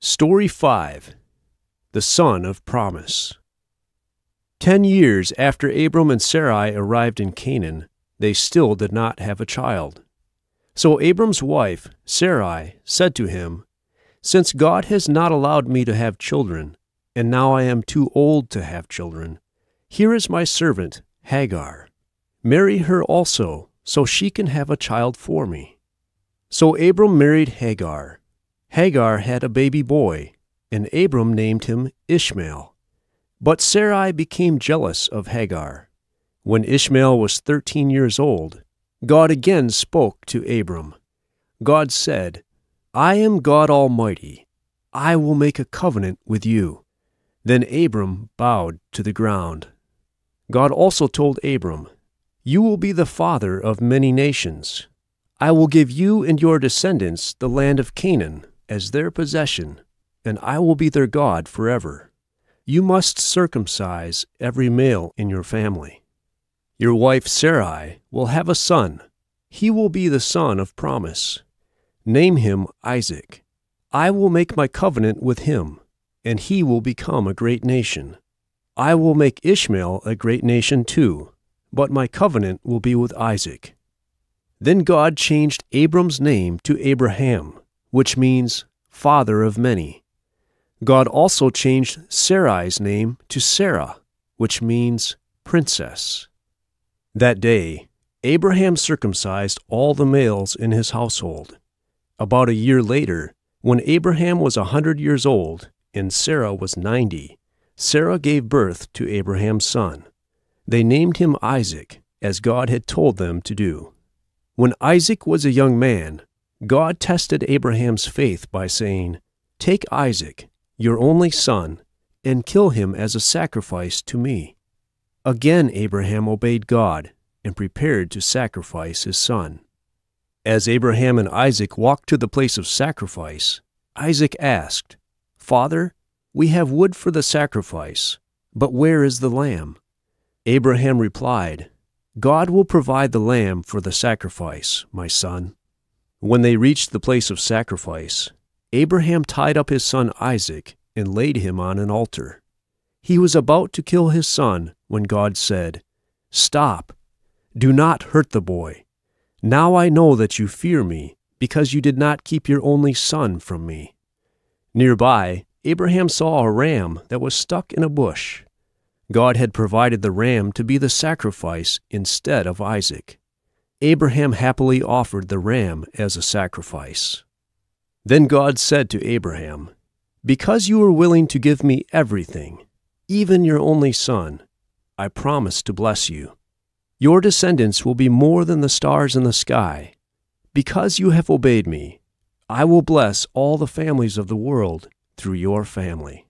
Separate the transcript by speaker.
Speaker 1: Story 5 The Son of Promise. Ten years after Abram and Sarai arrived in Canaan, they still did not have a child. So Abram's wife, Sarai, said to him, Since God has not allowed me to have children, and now I am too old to have children, here is my servant, Hagar. Marry her also, so she can have a child for me. So Abram married Hagar. Hagar had a baby boy, and Abram named him Ishmael. But Sarai became jealous of Hagar. When Ishmael was thirteen years old, God again spoke to Abram. God said, I am God Almighty. I will make a covenant with you. Then Abram bowed to the ground. God also told Abram, You will be the father of many nations. I will give you and your descendants the land of Canaan as their possession, and I will be their God forever. You must circumcise every male in your family. Your wife Sarai will have a son. He will be the son of promise. Name him Isaac. I will make my covenant with him, and he will become a great nation. I will make Ishmael a great nation too, but my covenant will be with Isaac. Then God changed Abram's name to Abraham, which means father of many. God also changed Sarai's name to Sarah, which means princess. That day, Abraham circumcised all the males in his household. About a year later, when Abraham was a hundred years old and Sarah was ninety, Sarah gave birth to Abraham's son. They named him Isaac, as God had told them to do. When Isaac was a young man, God tested Abraham's faith by saying, Take Isaac, your only son, and kill him as a sacrifice to me. Again Abraham obeyed God and prepared to sacrifice his son. As Abraham and Isaac walked to the place of sacrifice, Isaac asked, Father, we have wood for the sacrifice, but where is the lamb? Abraham replied, God will provide the lamb for the sacrifice, my son. When they reached the place of sacrifice, Abraham tied up his son Isaac and laid him on an altar. He was about to kill his son when God said, Stop! Do not hurt the boy. Now I know that you fear me, because you did not keep your only son from me. Nearby, Abraham saw a ram that was stuck in a bush. God had provided the ram to be the sacrifice instead of Isaac. Abraham happily offered the ram as a sacrifice. Then God said to Abraham, Because you are willing to give me everything, even your only son, I promise to bless you. Your descendants will be more than the stars in the sky. Because you have obeyed me, I will bless all the families of the world through your family.